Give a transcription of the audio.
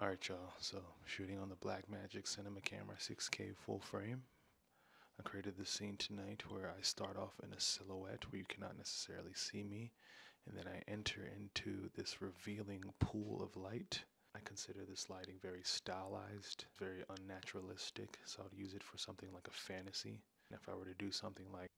Alright y'all, so shooting on the Blackmagic Cinema Camera 6K full frame. I created this scene tonight where I start off in a silhouette where you cannot necessarily see me and then I enter into this revealing pool of light. I consider this lighting very stylized, very unnaturalistic, so I would use it for something like a fantasy. And if I were to do something like